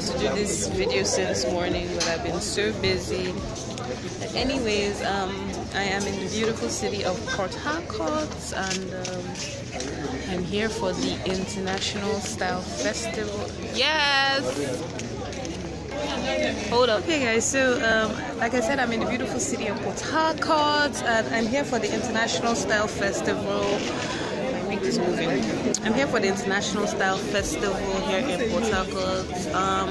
video since morning, but I've been so busy. But anyways, um, I am in the beautiful city of Port Harcourt, and um, I'm here for the International Style Festival. Yes. Hold up. Okay, guys. So, um, like I said, I'm in the beautiful city of Port Harcourt, and I'm here for the International Style Festival is moving. I'm here for the International Style Festival here in Port Harcourt. Um,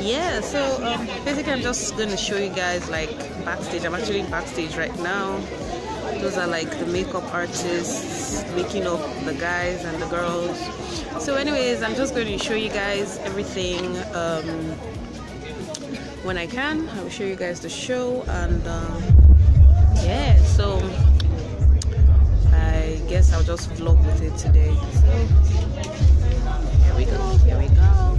yeah, so um, basically I'm just going to show you guys like backstage. I'm actually backstage right now. Those are like the makeup artists making up the guys and the girls. So anyways, I'm just going to show you guys everything um, when I can. I will show you guys the show and um, yeah, so guess I'll just vlog with it today. So here we go, here we go.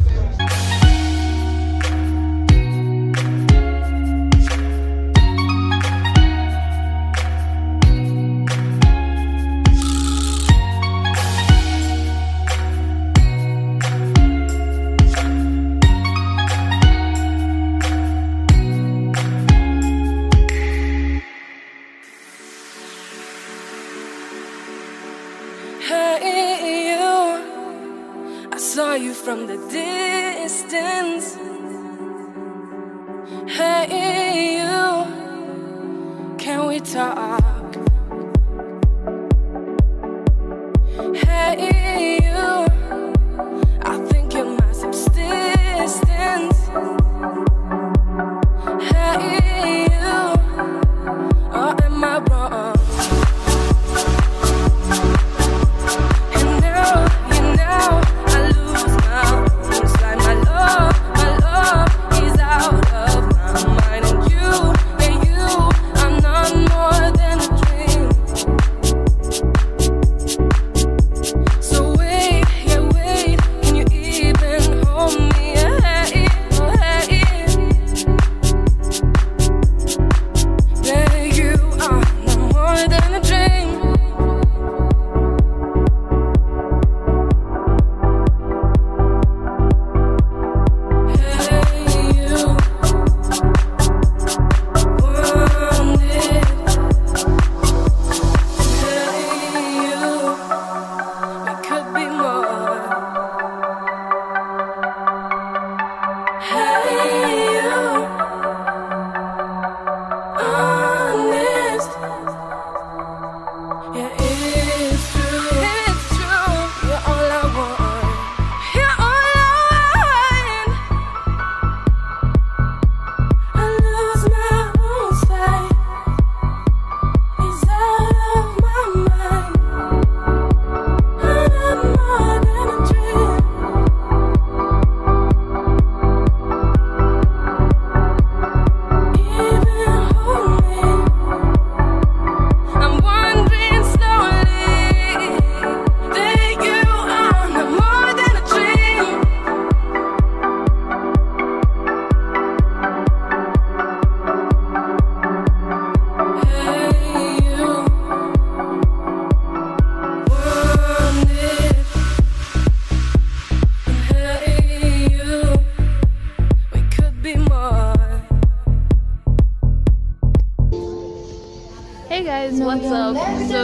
From the distance. Hey, you, can we talk?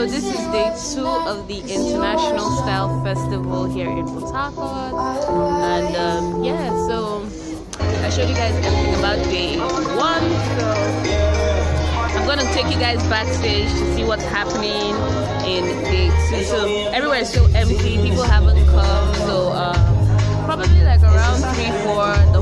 So this is day two of the International Style Festival here in Port. And um, yeah, so I showed you guys everything about day one. So I'm gonna take you guys backstage to see what's happening in day two. So everywhere is still empty, people haven't come. So uh, probably like around three, four, the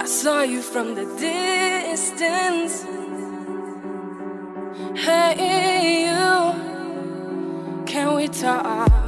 I saw you from the distance. Hey, you, can we talk?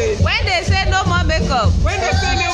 When they say no more makeup. When they say no